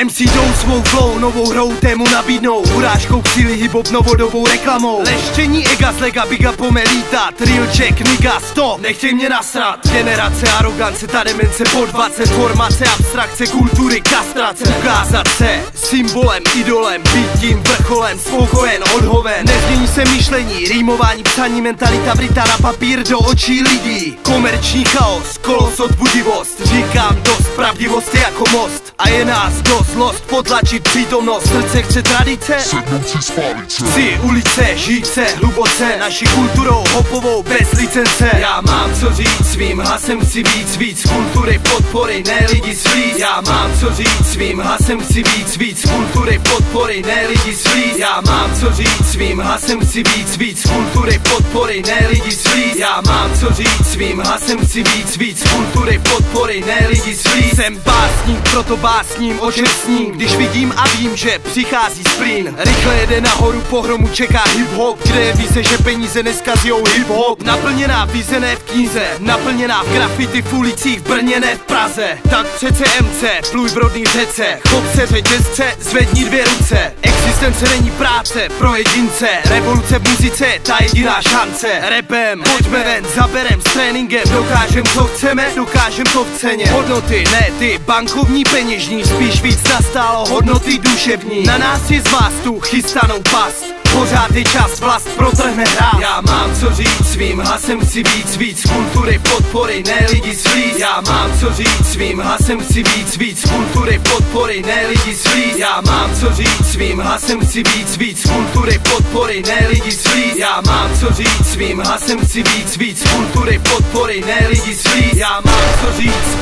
MC jdou svou flow, novou hrou tému nabídnou Urážkou síly hip-hop novodobou reklamou. Leštění ega z lega biga pomelíta Real check, nigga, stop, nechtěj mě nasrat Generace, arogance, ta demence po 20 Formace, abstrakce, kultury, kastrace Ukázat se symbolem, idolem Být tím vrcholem, spokojen, odhoven. Nezmění se myšlení, rýmování, psaní Mentalita vrytá na papír do očí lidí. Komerční chaos, kolos odbudivost Říkám dost pravdivosti jako most A je nás dost. Lost potlačit přítomnost. Srdce chce tradice. Sednout si spálit se. Chci ulice, žít se hluboce. Naší kulturou hopovou bez licence. Já mám co říct svým hasem chci víc Víc kultury podpory, ne lidi svíc. Já mám co říct svým hasem chci víc Víc kultury podpory, ne lidi svíc. Já mám co říct svým hasem chci víc Víc kultury podpory, ne lidi svíc. Já mám co říct svým hasem chci víc Víc kultury podpory, ne lidi svíc Jsem básník, proto básním očesním Když vidím a vím, že přichází splín Rychle jede nahoru, pohromu čeká hip-hop. Kde je vize, že peníze neskazijou hip-hop? Naplněná vize ne v knize. Naplněná v grafity v ulicích v Brně ne v Praze. Tak přece MC, pluj v rodný řece. Chop se řetězce, zvedni dvě ruce Existence není práce pro jedince. Revoluce v muzice, ta jediná šance. Repem, pojďme ven, zaberem s tréninkem. Dokážem co chceme, dokážem to v ceně. Hodnoty, ne ty bankovní peněžní. Spíš víc nastálo hodnoty duševní. Na nás je z vás tu chystanou past Pořád je čas, vlast protrhne hrát Já mám co říct svým hasem chci víc Víc kultury podpory, ne lidi slít Já mám co říct svým hasem chci víc Víc kultury podpory, ne lidi slít Já mám co říct svým hasem chci víc Víc kultury podpory, ne lidi slít Já mám co říct svým hasem chci víc Víc kultury podpory, ne lidi slít Já mám co říct